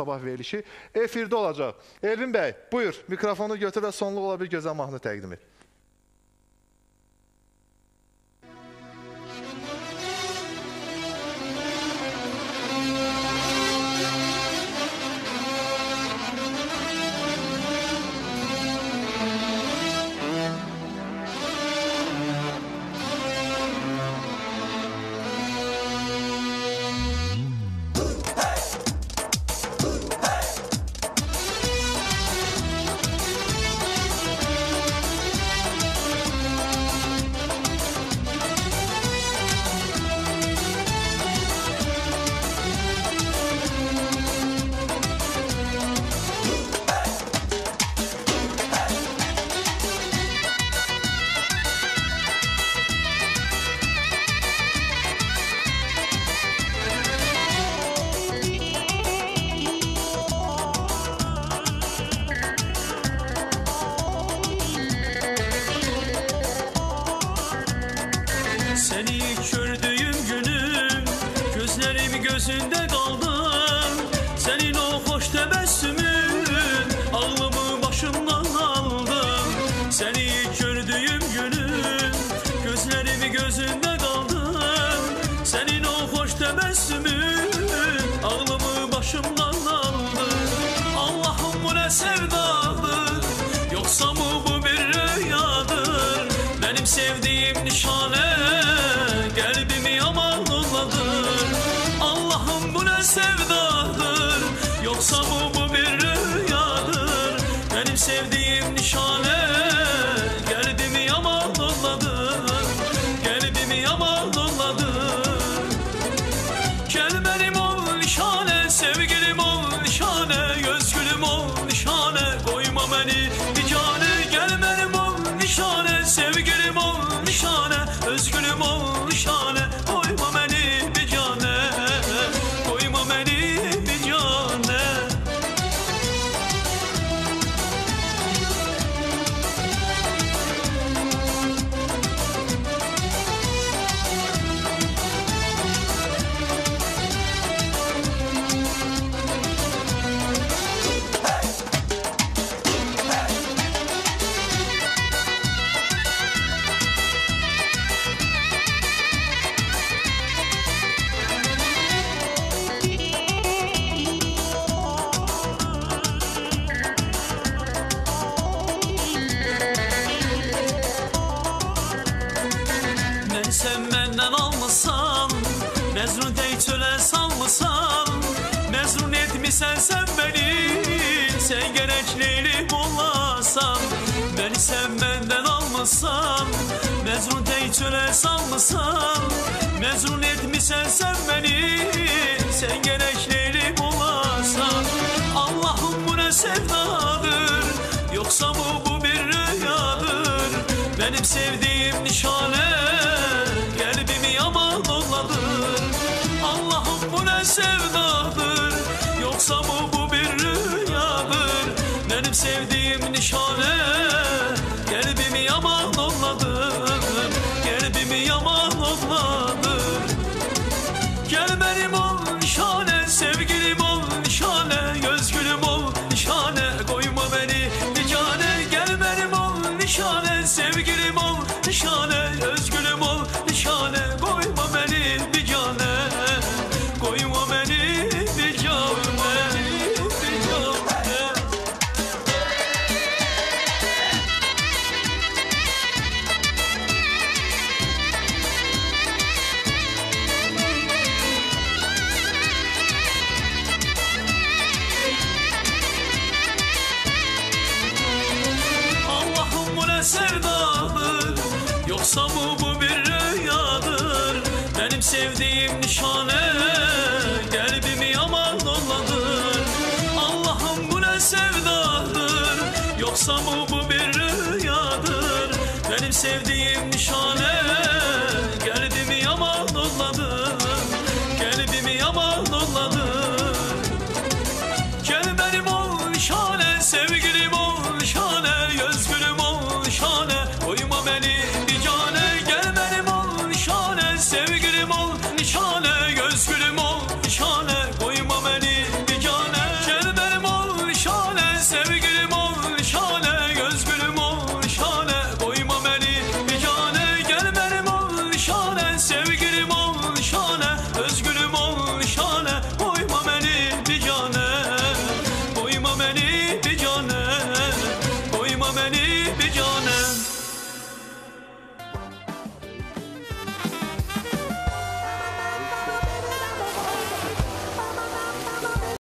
sabah verilişi efirdə olacaq. Elvin bəy, buyur, mikrofonu götür və sonluq ola bir gözəl mahnı təqdim et. gözündə qaldım Sənin o xoş təbəssümün sevdadır. Yoksa bu Mezrun tek çöle salmasan Mezrun etmişsen sen beni Sen gerek Leylim olasan Beni sen benden almasan Mezrun tek çöle salmasan Mezrun etmişsen sen beni Sen gerek Leylim olasan Allah'ım bu ne sevdadır Yoksa bu bu bir rüyadır. Benim sevdiğim nişane sevdadır. Yoksa bu bu bir rüyadır. Benim sevdiğim nişane Kalbimi yaman olladır Bu sevdadır Yoksa mı bu bir rüyadır. Benim sevdiğim nişane Kalbimi yaman dolladır. Allah'ım bu ne sevdadır. Yoksa mı bu bir rüyadır. Benim sevdiğim nişane to